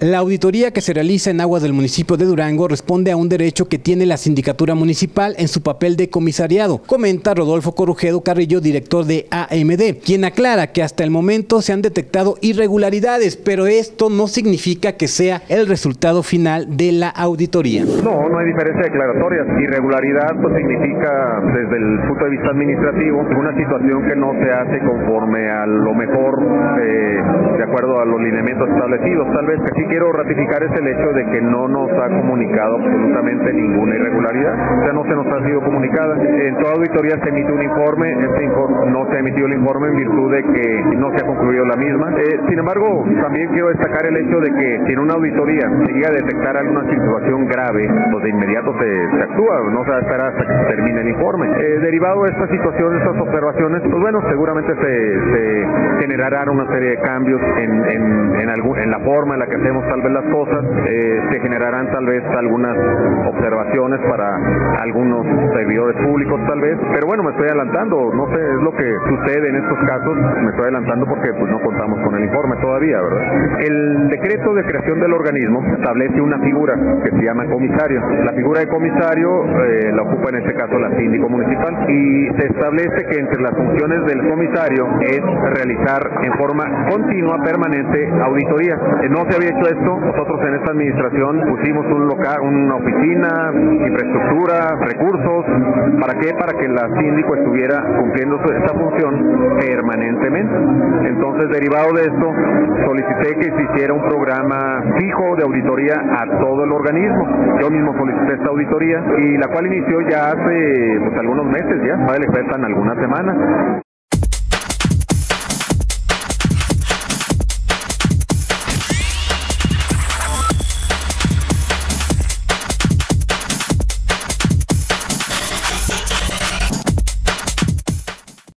La auditoría que se realiza en aguas del municipio de Durango responde a un derecho que tiene la sindicatura municipal en su papel de comisariado, comenta Rodolfo Corujedo Carrillo, director de AMD, quien aclara que hasta el momento se han detectado irregularidades, pero esto no significa que sea el resultado final de la auditoría. No, no hay diferencia declaratoria. Irregularidad pues significa desde el punto de vista administrativo una situación que no se hace conforme a lo mejor eh, acuerdo a los lineamientos establecidos. Tal vez sí quiero ratificar es el hecho de que no nos ha comunicado absolutamente ninguna irregularidad. O sea, no se nos ha sido comunicada. En toda auditoría se emite un informe, este informe no se ha emitido el informe en virtud de que no se ha concluido la misma. Eh, sin embargo, también quiero destacar el hecho de que si en una auditoría se llega a detectar alguna situación grave, pues de inmediato se, actúa, no se va a esperar hasta que se termine el informe. Eh, derivado de esta situación, estas observaciones, pues bueno, seguramente se, generarán una serie de cambios en, en, en, la forma en la que hacemos tal vez las cosas, eh, se generarán tal vez algunas observaciones para algunos servidores públicos tal vez, pero bueno, me estoy adelantando, no sé, es lo que sucede en estos casos, me estoy adelantando porque pues no contamos con el informe todavía, ¿verdad? El decreto de creación del organismo establece una figura que se llama comisario. La figura de comisario eh, la ocupa en este caso la síndico municipal. Y se establece que entre las funciones del comisario es realizar en forma continua, permanente, auditoría. Eh, no se había hecho esto, nosotros en esta administración pusimos un local, una oficina, infraestructura, recursos, ¿para qué? Para que la síndico estuviera cumpliendo esta función permanentemente. Entonces, derivado de esto, solicité que se hiciera un programa fijo de auditoría a todo el organismo. Yo mismo solicité esta auditoría y la cual inició ya hace pues, algunos meses ya, vale, le faltan algunas semanas.